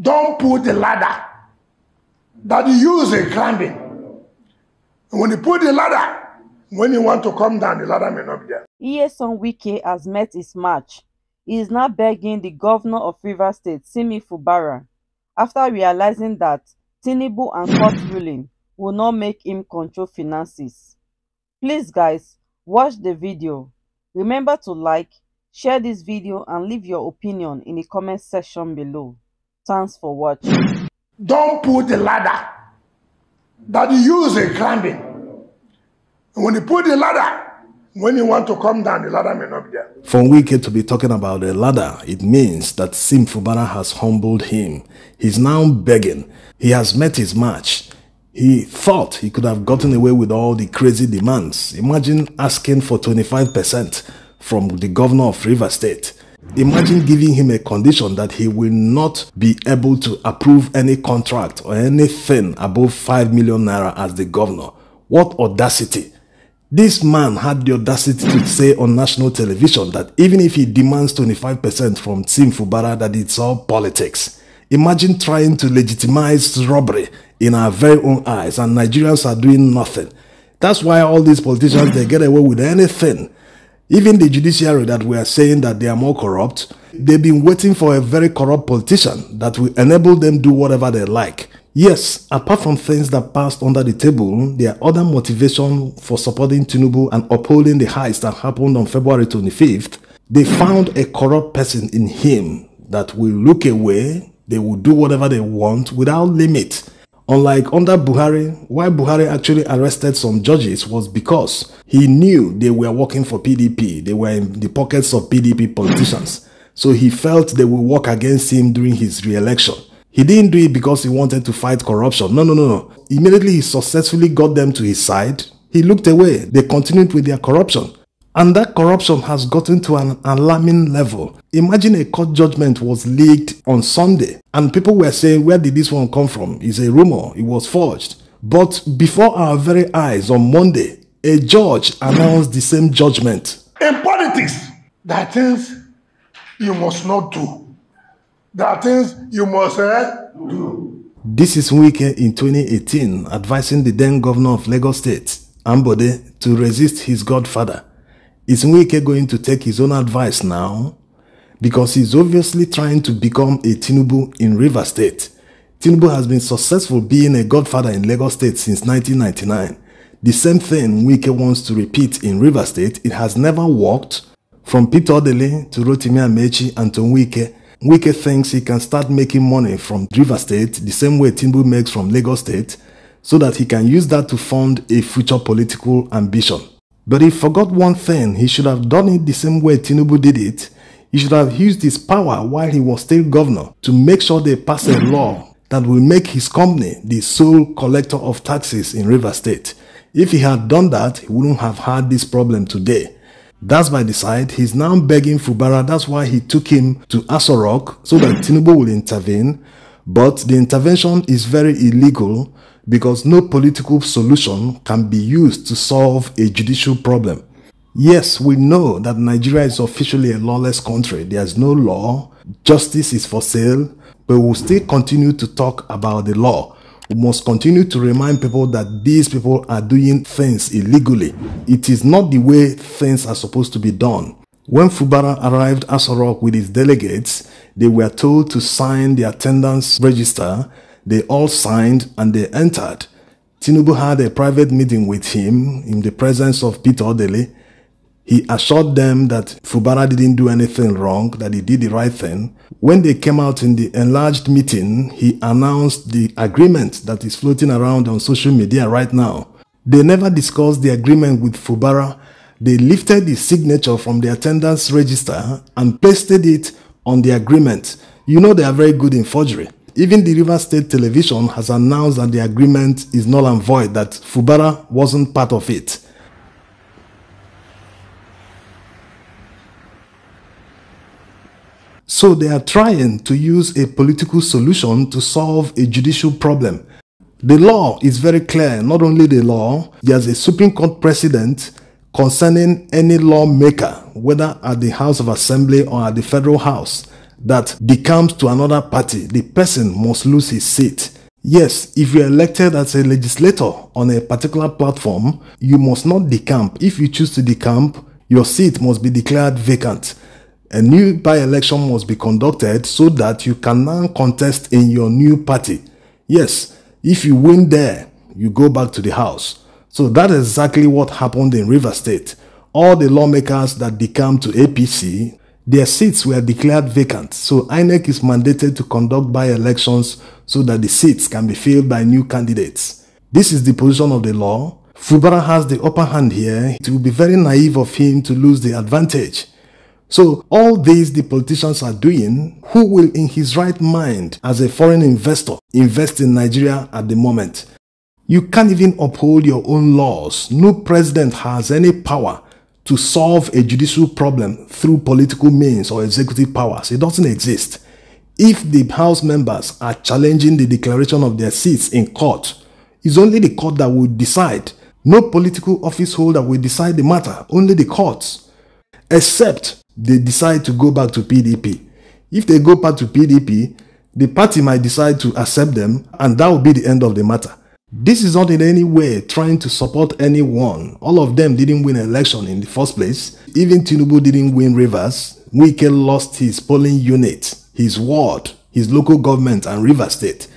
don't put the ladder that you use in climbing. When you put the ladder, when you want to come down, the ladder may not be there. Nyesom Wike has met his match. He is now begging the governor of Rivers State, Simi Fubara, after realizing that Tinubu and court ruling will not make him control finances. Please guys, watch the video. Remember to like, share this video and leave your opinion in the comment section below. Thanks for watching. Don't put the ladder that you use in climbing. And when you put the ladder, when you want to come down, the ladder may not be there. For Wike to be talking about the ladder, it means that Sim Fubara has humbled him. He's now begging. He has met his match. He thought he could have gotten away with all the crazy demands. Imagine asking for 25% from the governor of River State. Imagine giving him a condition that he will not be able to approve any contract or anything above 5 million naira as the governor. What audacity! This man had the audacity to say on national television that even if he demands 25% from Sim Fubara that it's all politics. Imagine trying to legitimize robbery in our very own eyes and Nigerians are doing nothing. That's why all these politicians, they get away with anything. Even the judiciary that we are saying that they are more corrupt, they've been waiting for a very corrupt politician that will enable them do whatever they like. Yes, apart from things that passed under the table, there are other motivation for supporting Tinubu and upholding the heist that happened on February 25th. They found a corrupt person in him that will look away, they will do whatever they want without limit. Unlike under Buhari, why Buhari actually arrested some judges was because he knew they were working for PDP. They were in the pockets of PDP politicians. So he felt they would work against him during his re-election. He didn't do it because he wanted to fight corruption. No, no, no, no. Immediately he successfully got them to his side. He looked away. They continued with their corruption. And that corruption has gotten to an alarming level. Imagine a court judgment was leaked on Sunday and people were saying, where did this one come from? It's a rumor. It was forged. But before our very eyes on Monday, a judge announced the same judgment. In politics, there are things you must not do. There are things you must uh, do. This is Wike in 2018 advising the then governor of Lagos State, Ambode, to resist his godfather. Is Wike going to take his own advice now? Because he's obviously trying to become a Tinubu in River State. Tinubu has been successful being a godfather in Lagos State since 1999. The same thing Wike wants to repeat in River State. It has never worked. From Peter Odili to Rotimi Amaechi and to Wike, Wike thinks he can start making money from River State the same way Tinubu makes from Lagos State so that he can use that to fund a future political ambition. But he forgot one thing. He should have done it the same way Tinubu did it. He should have used his power while he was still governor to make sure they pass a law that will make his company the sole collector of taxes in River State. If he had done that, he wouldn't have had this problem today. That's by the side, he's now begging Fubara, that's why he took him to Aso Rock so that Tinubu will intervene. But the intervention is very illegal because no political solution can be used to solve a judicial problem. Yes, we know that Nigeria is officially a lawless country. There's no law, justice is for sale, but we'll still continue to talk about the law. We must continue to remind people that these people are doing things illegally. It is not the way things are supposed to be done. When Fubara arrived at Sorok with his delegates, they were told to sign the attendance register they all signed and they entered. Tinubu had a private meeting with him in the presence of Peter Odili. He assured them that Fubara didn't do anything wrong, that he did the right thing. When they came out in the enlarged meeting, he announced the agreement that is floating around on social media right now. They never discussed the agreement with Fubara. They lifted the signature from the attendance register and pasted it on the agreement. You know they are very good in forgery. Even the River State Television has announced that the agreement is null and void, that Fubara wasn't part of it. So they are trying to use a political solution to solve a judicial problem. The law is very clear. Not only the law, there's a Supreme Court precedent concerning any lawmaker, whether at the House of Assembly or at the Federal House, that decamps to another party, the person must lose his seat. Yes, if you're elected as a legislator on a particular platform, you must not decamp. If you choose to decamp, your seat must be declared vacant. A new by-election must be conducted so that you can now contest in your new party. Yes, if you win there, you go back to the house. So that is exactly what happened in River State. All the lawmakers that decamped to APC, their seats were declared vacant. So INEC is mandated to conduct by-elections so that the seats can be filled by new candidates. This is the position of the law. Fubara has the upper hand here. It will be very naive of him to lose the advantage. So all these the politicians are doing, who will in his right mind as a foreign investor invest in Nigeria at the moment? You can't even uphold your own laws. No president has any power to solve a judicial problem through political means or executive powers. It doesn't exist. If the House members are challenging the declaration of their seats in court, it's only the court that will decide. No political office holder will decide the matter, only the courts. Except they decide to go back to PDP. If they go back to PDP, the party might decide to accept them, and that will be the end of the matter. This is not in any way trying to support anyone. All of them didn't win election in the first place. Even Tinubu didn't win Rivers. Wike lost his polling unit his ward, his local government, and River State.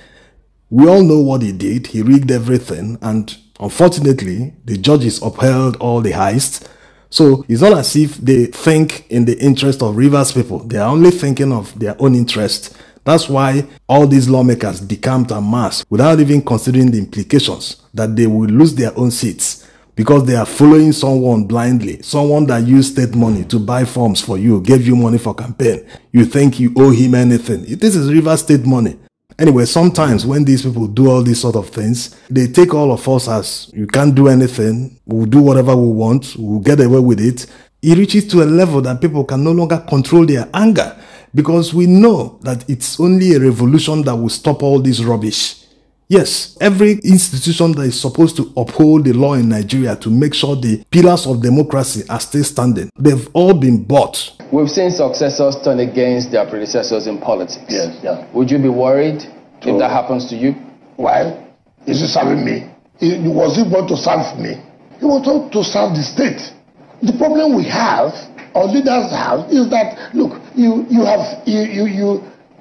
We all know what he did. He rigged everything, and unfortunately, the judges upheld all the heists. So it's not as if they think in the interest of Rivers people. They are only thinking of their own interest. That's why all these lawmakers decamped en masse without even considering the implications that they will lose their own seats because they are following someone blindly, someone that used state money to buy forms for you, gave you money for campaign. You think you owe him anything. This is River State money. Anyway, sometimes when these people do all these sort of things, they take all of us as you can't do anything, we'll do whatever we want, we'll get away with it. It reaches to a level that people can no longer control their anger because we know that it's only a revolution that will stop all this rubbish. Yes, every institution that is supposed to uphold the law in Nigeria to make sure the pillars of democracy are still standing, they've all been bought. We've seen successors turn against their predecessors in politics. Yes, yeah. Would you be worried if that happens to you? Why? Is he serving me? He, was he want to serve me? He was wanted to serve the state. The problem we have, our leaders have, is that look, you you have you you you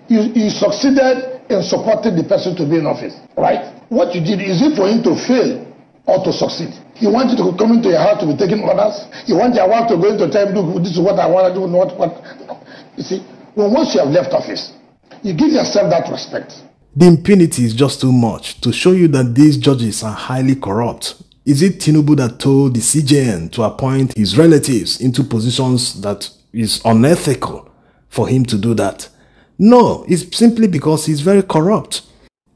you, you succeeded in supporting the person to be in office, right? What you did is it for him to fail or to succeed. You want you to come into your house to be taking orders. You want your wife to go into time, do this is what I want to do, not what. You see, when once you have left office, you give yourself that respect. The impunity is just too much to show you that these judges are highly corrupt. Is it Tinubu that told the CJN to appoint his relatives into positions that is unethical for him to do that? No, it's simply because he's very corrupt.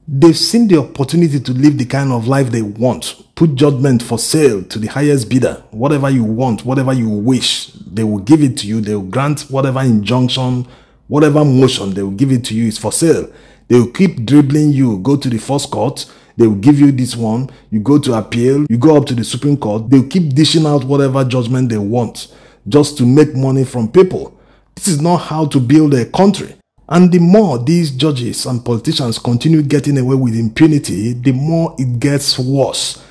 They've seen the opportunity to live the kind of life they want, put judgment for sale to the highest bidder. Whatever you want, whatever you wish, they will give it to you. They will grant whatever injunction, whatever motion they will give it to you is for sale. They will keep dribbling you. Go to the first court, they will give you this one. You go to appeal, you go up to the Supreme Court. They'll keep dishing out whatever judgment they want just to make money from people. This is not how to build a country. And the more these judges and politicians continue getting away with impunity, the more it gets worse.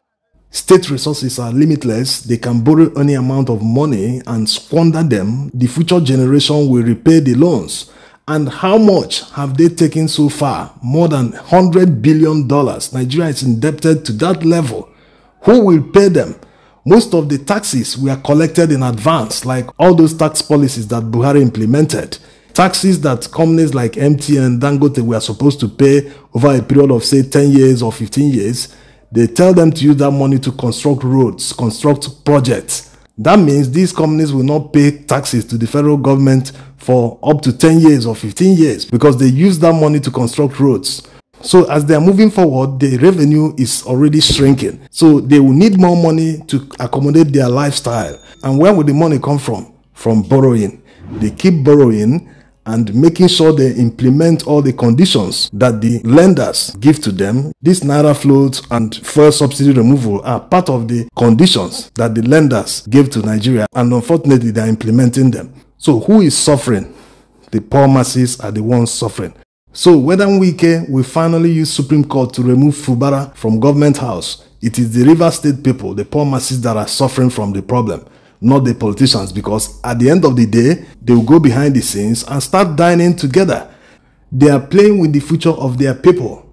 State resources are limitless, they can borrow any amount of money and squander them. The future generation will repay the loans. And how much have they taken so far? More than $100 billion. Nigeria is indebted to that level. Who will pay them? Most of the taxes were collected in advance, like all those tax policies that Buhari implemented taxes that companies like MTN, and Dangote were supposed to pay over a period of say 10 years or 15 years, they tell them to use that money to construct roads, construct projects. That means these companies will not pay taxes to the federal government for up to 10 years or 15 years because they use that money to construct roads. So as they are moving forward, the revenue is already shrinking. So they will need more money to accommodate their lifestyle. And where will the money come from? From borrowing. They keep borrowing and making sure they implement all the conditions that the lenders give to them. This Naira float and fuel subsidy removal are part of the conditions that the lenders gave to Nigeria and unfortunately they are implementing them. So who is suffering? the poor masses are the ones suffering. So whether Wike will finally use Supreme Court to remove Fubara from government house, it is the River State people, the poor masses that are suffering from the problem, not the politicians because at the end of the day, they will go behind the scenes and start dining together. They are playing with the future of their people